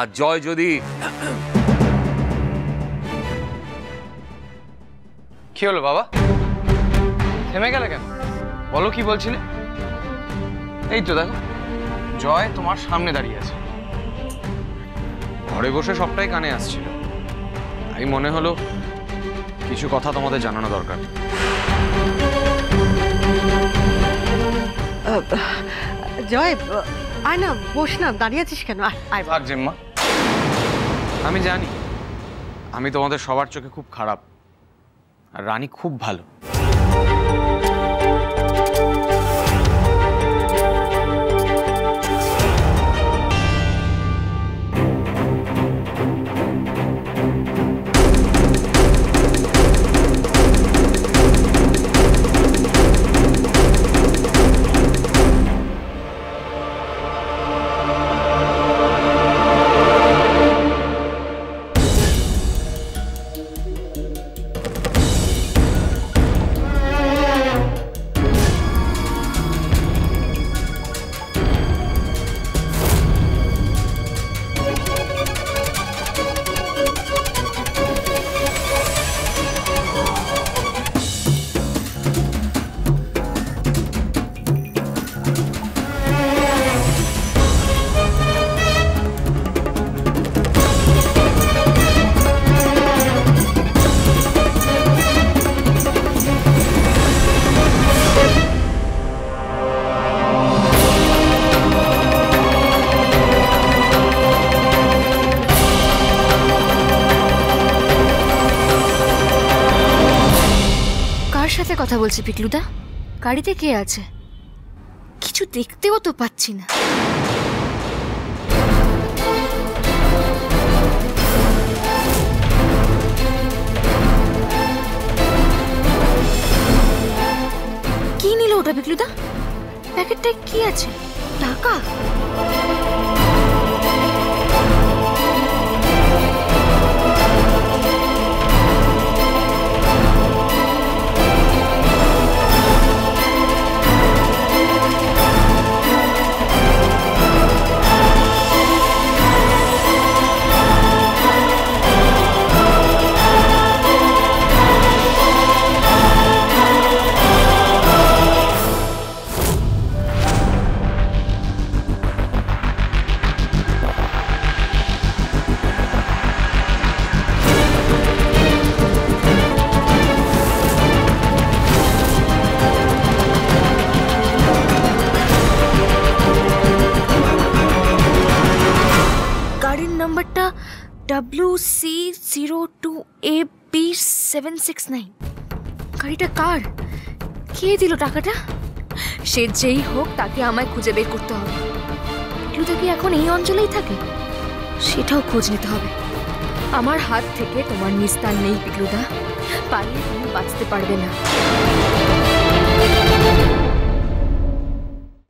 আর জয় যদি কি হলো বাবা? থেমে গেলে কেন? বলো কি বলছিলে? এই তো দেখো জয় তোমার সামনে দাঁড়িয়ে আছে। ঘরে বসে সবটাই কানে আসছিল। তাই মনে হলো কিছু কথা তোমাদের জানানো দরকার। জয় আয় না বস না দাঁড়িয়ে আছিস কেন? আয়। থাক জেম্মা। আমি জানি আমি তোমাদের সবার চোখে খুব খারাপ আর রানী খুব ভালো। সাথে কথা বলছি, পিকলুদা। গাড়িতে কে আছে? কিছু দেখতেও তো পাচ্ছি না। কি নিল ওটা, পিকলুদা? প্যাকেটটায় কি আছে? টাকা? গাড়ির নাম্বারটা W C zero two A B seven six nine গাড়িটা কার? কে দিল টাকাটা? সে যেই হোক, তাকে আমায় খুঁজে বের করতে হবে। পিকলুদা কি এখন এই অঞ্চলেই থাকে? সেটাও খোঁজ নিতে হবে। আমার হাত থেকে তোমার নিস্তার নেই, পিকলুদা। পারলে তুমি বাঁচতে পারবে না।